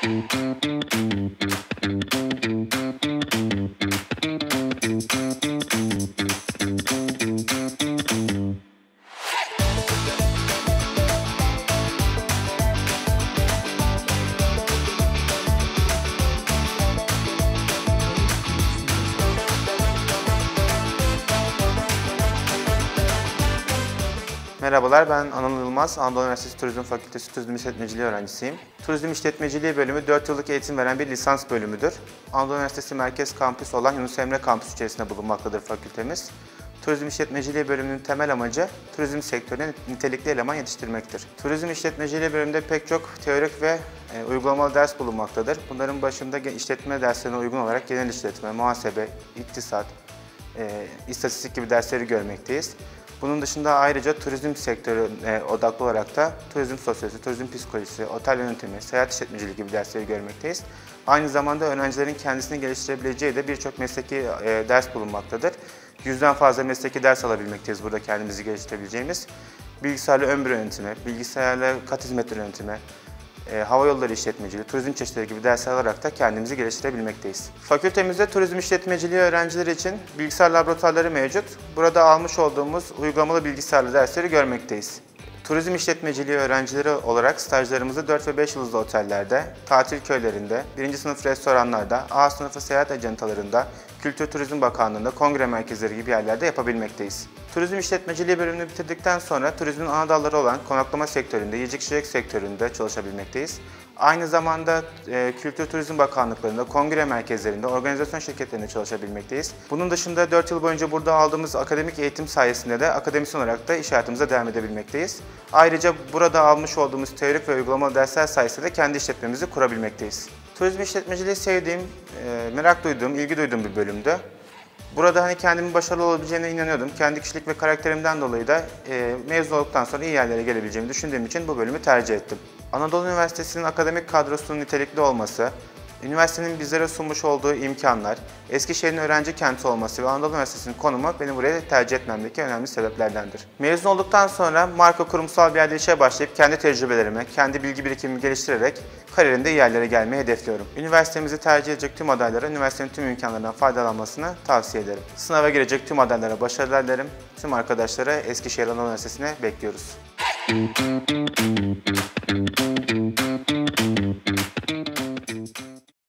Thank you. Merhabalar, ben Anıl Yılmaz, Anadolu Üniversitesi Turizm Fakültesi Turizm İşletmeciliği öğrencisiyim. Turizm İşletmeciliği bölümü 4 yıllık eğitim veren bir lisans bölümüdür. Anadolu Üniversitesi Merkez Kampüsü olan Yunus Emre Kampüsü içerisinde bulunmaktadır fakültemiz. Turizm İşletmeciliği bölümünün temel amacı turizm sektörüne nitelikli eleman yetiştirmektir. Turizm İşletmeciliği bölümünde pek çok teorik ve e, uygulamalı ders bulunmaktadır. Bunların başında işletme derslerine uygun olarak genel işletme, muhasebe, iktisat, e, istatistik gibi dersleri görmekteyiz. Bunun dışında ayrıca turizm sektörüne odaklı olarak da turizm sosyolojisi, turizm psikolojisi, otel yönetimi, seyahat işletmeciliği gibi dersleri görmekteyiz. Aynı zamanda öğrencilerin kendisini geliştirebileceği de birçok mesleki e, ders bulunmaktadır. Yüzden fazla mesleki ders alabilmekteyiz burada kendimizi geliştirebileceğimiz. Bilgisayarlı ömür yönetimi, bilgisayarlı kat hizmetleri yönetimi, e, hava yolları işletmeciliği, turizm çeşitleri gibi dersler alarak da kendimizi geliştirebilmekteyiz. Fakültemizde turizm işletmeciliği öğrencileri için bilgisayar laboratuvarları mevcut. Burada almış olduğumuz uygulamalı bilgisayarlı dersleri görmekteyiz. Turizm işletmeciliği öğrencileri olarak stajlarımızı 4 ve 5 yıldızlı otellerde, tatil köylerinde, 1. sınıf restoranlarda, A sınıfı seyahat ajantalarında, Kültür Turizm Bakanlığı'nda, kongre merkezleri gibi yerlerde yapabilmekteyiz. Turizm işletmeciliği bölümünü bitirdikten sonra turizmin ana dalları olan konaklama sektöründe, yiyecek içecek sektöründe çalışabilmekteyiz. Aynı zamanda e, Kültür Turizm Bakanlıklarında, kongre merkezlerinde, organizasyon şirketlerinde çalışabilmekteyiz. Bunun dışında 4 yıl boyunca burada aldığımız akademik eğitim sayesinde de akademisyen olarak da iş hayatımıza devam edebilmekteyiz. Ayrıca burada almış olduğumuz teorik ve uygulamalı dersler sayesinde de kendi işletmemizi kurabilmekteyiz. Turizm işletmeciliği sevdiğim, e, merak duyduğum, ilgi duyduğum bir bölümdü. Burada hani kendimin başarılı olabileceğine inanıyordum. Kendi kişilik ve karakterimden dolayı da e, mezun olduktan sonra iyi yerlere gelebileceğimi düşündüğüm için bu bölümü tercih ettim. Anadolu Üniversitesi'nin akademik kadrosunun nitelikli olması, üniversitenin bizlere sunmuş olduğu imkanlar, Eskişehir'in öğrenci kenti olması ve Anadolu Üniversitesi'nin konumu beni buraya tercih etmemdeki önemli sebeplerdendir. Mezun olduktan sonra marka kurumsal bir yerde işe başlayıp kendi tecrübelerimi, kendi bilgi birikimimi geliştirerek kariyerimde yerlere gelmeyi hedefliyorum. Üniversitemizi tercih edecek tüm adaylara üniversitenin tüm imkanlarından faydalanmasını tavsiye ederim. Sınava girecek tüm adaylara başarılar dilerim. Tüm arkadaşlara Eskişehir Anadolu Üniversitesi'ne bekliyoruz.